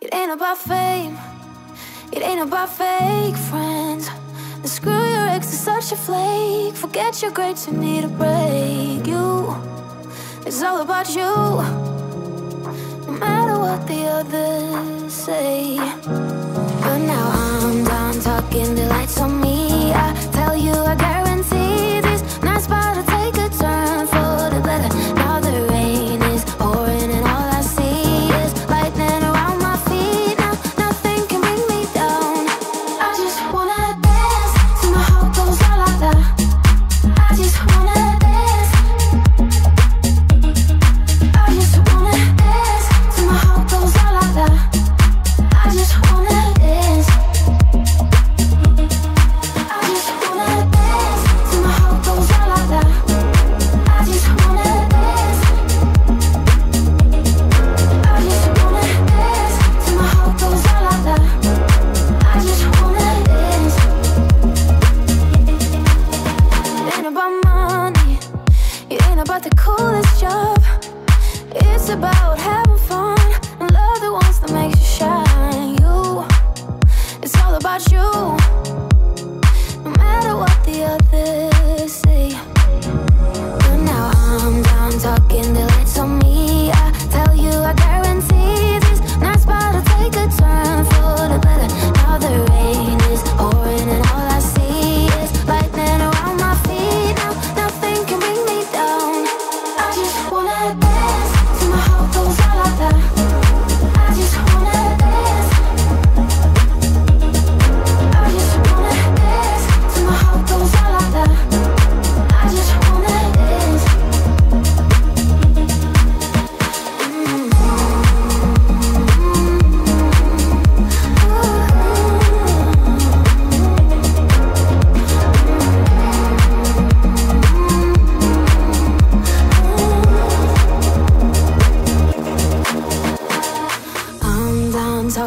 It ain't about fame, it ain't about fake friends. And screw your ex, is such a flake. Forget your grades, you need a break. You, it's all about you. No matter what the others say.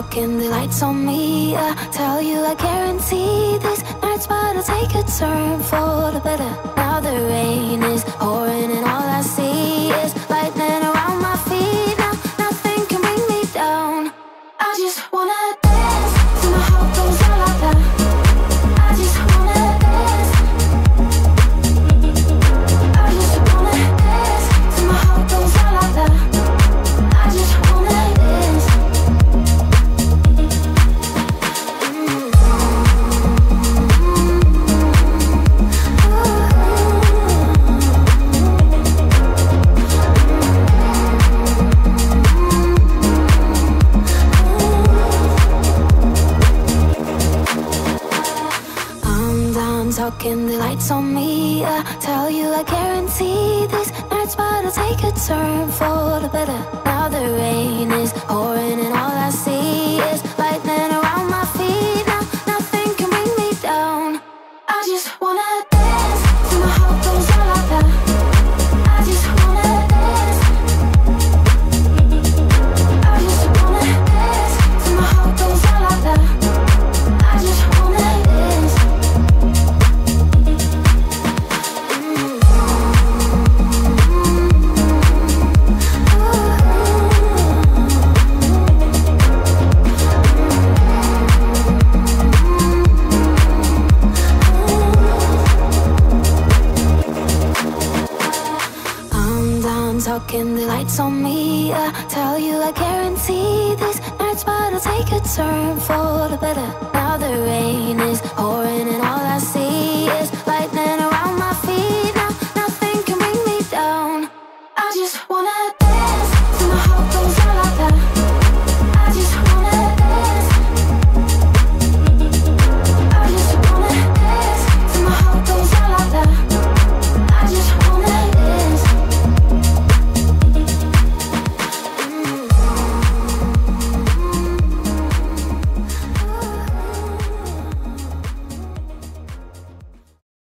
Done talking, the lights on me. I tell you, I guarantee this night's about to take a turn for the better. Now the rain is pouring, and all I see talking, the lights on me. I tell you, I guarantee this night's about to take a turn for the better. Now the rain is pouring, and all talking, the lights on me. I tell you, I guarantee this nights about to take a turn for the better. Now the rain is pouring, and all I see is lightning around my feet. Now nothing can bring me down. I just wanna dance, till my heart goes la la.